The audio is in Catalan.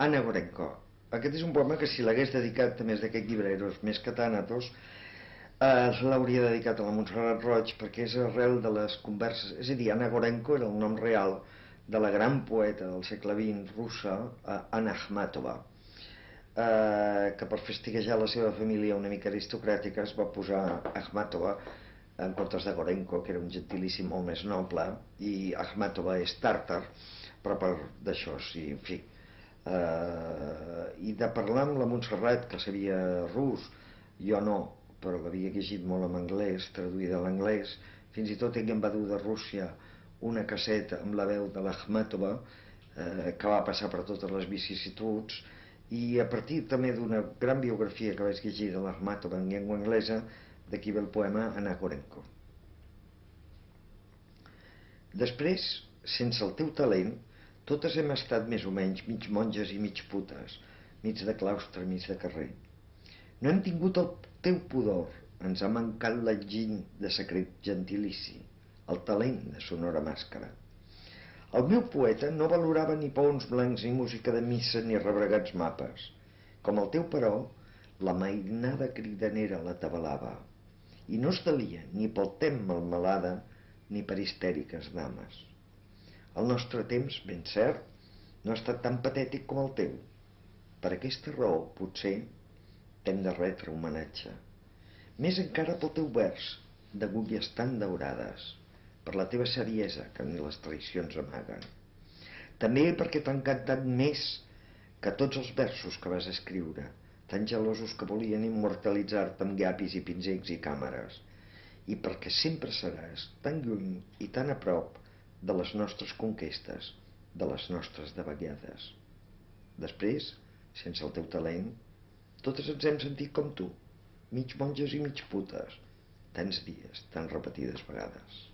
Anna Gorenko. Aquest és un poema que si l'hagués dedicat a més d'aquest llibreros més que tànatos, eh, l'hauria dedicat a la Montserrat Roig perquè és arrel de les converses... És a dir, Anna Gorenko era el nom real de la gran poeta del segle XX russa, eh, Anna Akhmatova, eh, que per festiguejar la seva família una mica aristocràtica es va posar Akhmatova en comptes de Gorenko, que era un gentilici molt més noble, i Akhmatova és tàrtar, però per d'això, sí, en fi. Uh, I de parlar amb la Montserrat, que sabia rus, jo no, però l'havia llegit molt en anglès, traduïda a l'anglès, fins i tot ell em va dur de Rússia una casseta amb la veu de l'Akhmatova, eh, que va passar per totes les vicissituds, i a partir també d'una gran biografia que vaig llegir de l'Akhmatova en llengua anglesa, d'aquí ve el poema Anakorenko. Després, sense el teu talent, totes hem estat més o menys mig monges i mig putes, mig de claustre, mig de carrer. No hem tingut el teu pudor, ens ha mancat l'enginy de secret gentilici, el talent de sonora màscara. El meu poeta no valorava ni pons blancs ni música de missa ni rebregats mapes. Com el teu, però, la mainada cridanera la tabalava i no es delia ni pel temps malmelada ni per histèriques dames. El nostre temps, ben cert, no ha estat tan patètic com el teu. Per aquesta raó, potser, t'hem de retre homenatge. Més encara pel teu vers, d'agulles tan daurades, per la teva seriesa que ni les traïcions amaguen. També perquè t'han cantat més que tots els versos que vas escriure, tan gelosos que volien immortalitzar-te amb llapis i pinzells i càmeres, i perquè sempre seràs tan lluny i tan a prop de les nostres conquestes, de les nostres davallades. Després, sense el teu talent, totes ens hem sentit com tu, mig monges i mig putes, tants dies, tan repetides vegades.